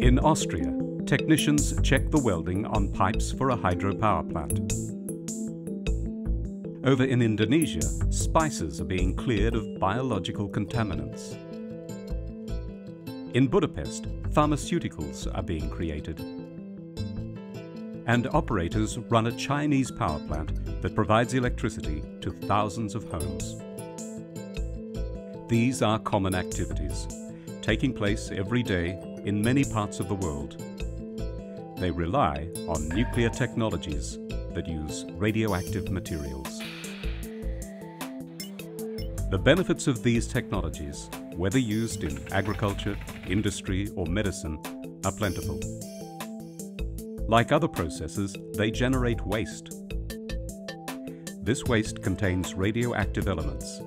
In Austria, technicians check the welding on pipes for a hydropower plant. Over in Indonesia, spices are being cleared of biological contaminants. In Budapest, pharmaceuticals are being created. And operators run a Chinese power plant that provides electricity to thousands of homes. These are common activities, taking place every day in many parts of the world. They rely on nuclear technologies that use radioactive materials. The benefits of these technologies, whether used in agriculture, industry or medicine, are plentiful. Like other processes, they generate waste. This waste contains radioactive elements.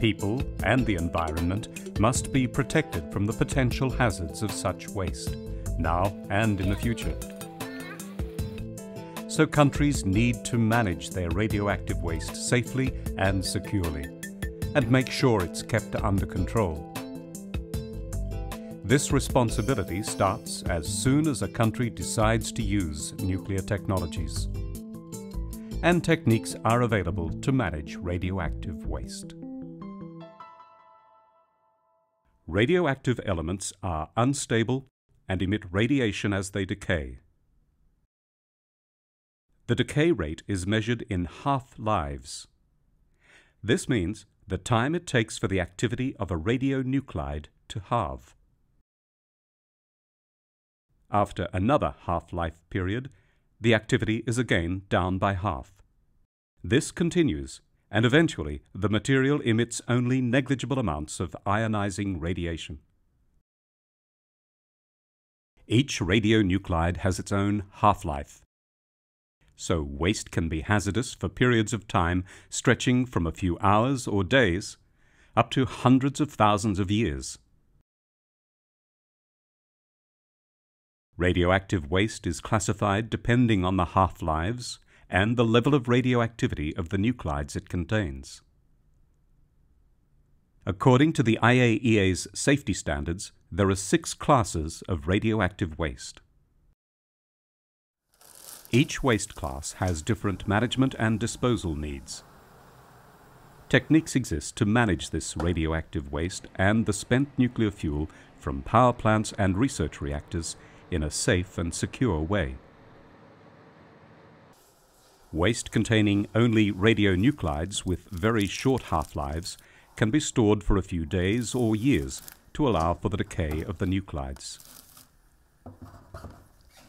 People and the environment must be protected from the potential hazards of such waste, now and in the future. So countries need to manage their radioactive waste safely and securely, and make sure it's kept under control. This responsibility starts as soon as a country decides to use nuclear technologies. And techniques are available to manage radioactive waste. Radioactive elements are unstable and emit radiation as they decay. The decay rate is measured in half-lives. This means the time it takes for the activity of a radionuclide to halve. After another half-life period, the activity is again down by half. This continues and eventually the material emits only negligible amounts of ionizing radiation. Each radionuclide has its own half-life. So waste can be hazardous for periods of time stretching from a few hours or days up to hundreds of thousands of years. Radioactive waste is classified depending on the half-lives and the level of radioactivity of the nuclides it contains. According to the IAEA's safety standards, there are six classes of radioactive waste. Each waste class has different management and disposal needs. Techniques exist to manage this radioactive waste and the spent nuclear fuel from power plants and research reactors in a safe and secure way. Waste containing only radionuclides with very short half-lives can be stored for a few days or years to allow for the decay of the nuclides.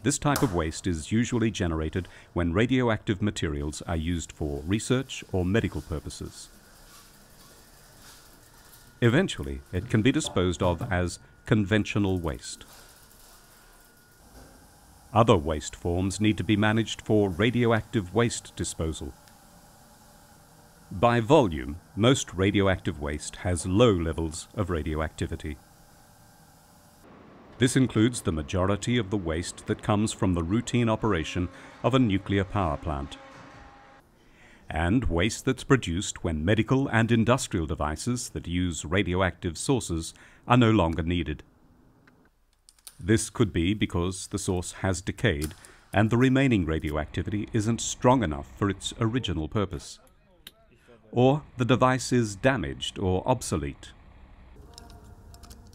This type of waste is usually generated when radioactive materials are used for research or medical purposes. Eventually, it can be disposed of as conventional waste. Other waste forms need to be managed for radioactive waste disposal. By volume, most radioactive waste has low levels of radioactivity. This includes the majority of the waste that comes from the routine operation of a nuclear power plant. And waste that's produced when medical and industrial devices that use radioactive sources are no longer needed. This could be because the source has decayed and the remaining radioactivity isn't strong enough for its original purpose. Or the device is damaged or obsolete.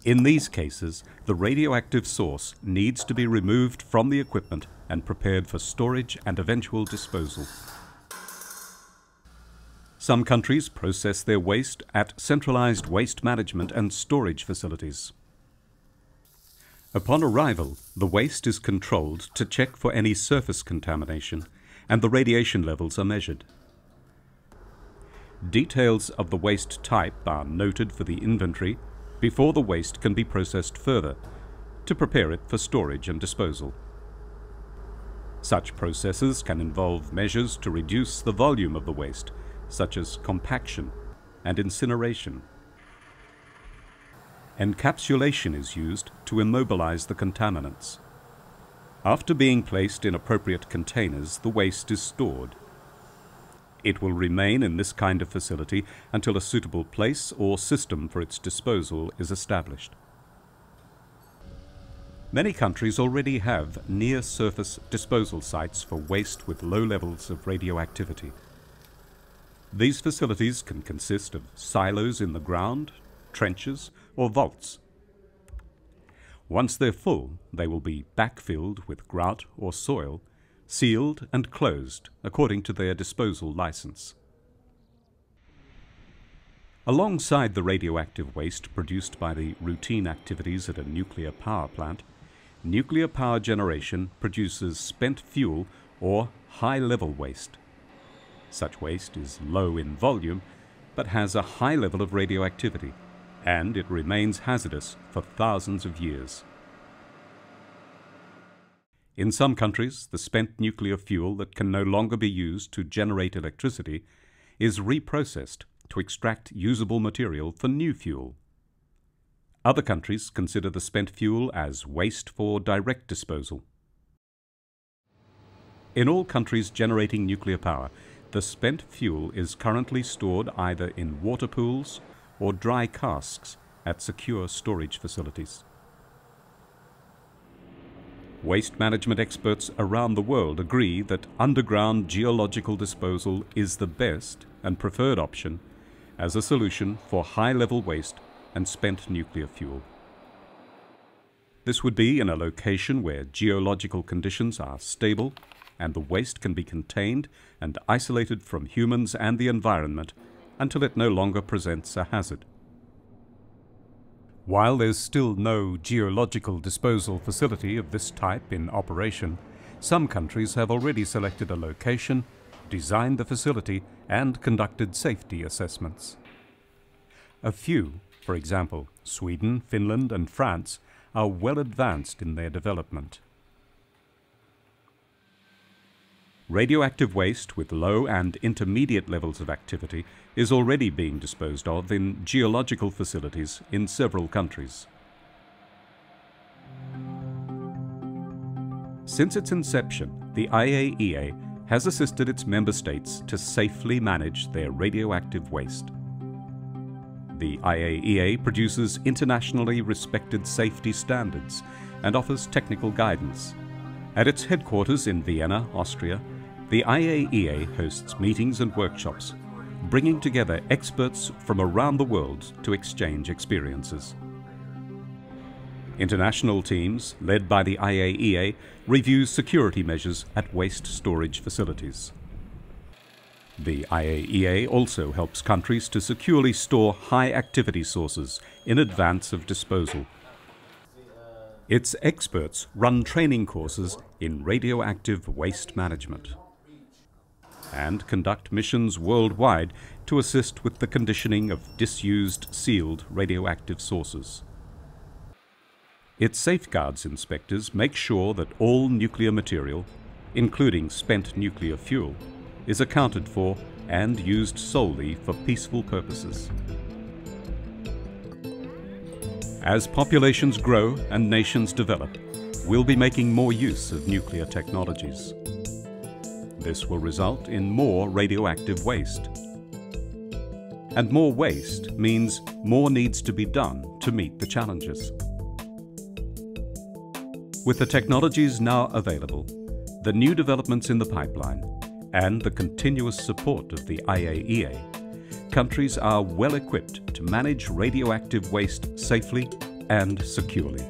In these cases, the radioactive source needs to be removed from the equipment and prepared for storage and eventual disposal. Some countries process their waste at centralized waste management and storage facilities. Upon arrival, the waste is controlled to check for any surface contamination and the radiation levels are measured. Details of the waste type are noted for the inventory before the waste can be processed further to prepare it for storage and disposal. Such processes can involve measures to reduce the volume of the waste, such as compaction and incineration. Encapsulation is used to immobilize the contaminants. After being placed in appropriate containers, the waste is stored. It will remain in this kind of facility until a suitable place or system for its disposal is established. Many countries already have near-surface disposal sites for waste with low levels of radioactivity. These facilities can consist of silos in the ground, trenches or vaults. Once they're full, they will be backfilled with grout or soil sealed and closed according to their disposal license. Alongside the radioactive waste produced by the routine activities at a nuclear power plant, nuclear power generation produces spent fuel or high-level waste. Such waste is low in volume, but has a high level of radioactivity, and it remains hazardous for thousands of years. In some countries, the spent nuclear fuel that can no longer be used to generate electricity is reprocessed to extract usable material for new fuel. Other countries consider the spent fuel as waste for direct disposal. In all countries generating nuclear power, the spent fuel is currently stored either in water pools or dry casks at secure storage facilities. Waste management experts around the world agree that underground geological disposal is the best and preferred option as a solution for high-level waste and spent nuclear fuel. This would be in a location where geological conditions are stable and the waste can be contained and isolated from humans and the environment until it no longer presents a hazard. While there's still no geological disposal facility of this type in operation, some countries have already selected a location, designed the facility, and conducted safety assessments. A few, for example, Sweden, Finland, and France, are well advanced in their development. Radioactive waste with low and intermediate levels of activity is already being disposed of in geological facilities in several countries. Since its inception, the IAEA has assisted its member states to safely manage their radioactive waste. The IAEA produces internationally respected safety standards and offers technical guidance. At its headquarters in Vienna, Austria, the IAEA hosts meetings and workshops, bringing together experts from around the world to exchange experiences. International teams, led by the IAEA, review security measures at waste storage facilities. The IAEA also helps countries to securely store high-activity sources in advance of disposal. Its experts run training courses in radioactive waste management and conduct missions worldwide to assist with the conditioning of disused sealed radioactive sources. Its safeguards inspectors make sure that all nuclear material, including spent nuclear fuel, is accounted for and used solely for peaceful purposes. As populations grow and nations develop, we'll be making more use of nuclear technologies. This will result in more radioactive waste. And more waste means more needs to be done to meet the challenges. With the technologies now available, the new developments in the pipeline, and the continuous support of the IAEA, countries are well equipped to manage radioactive waste safely and securely.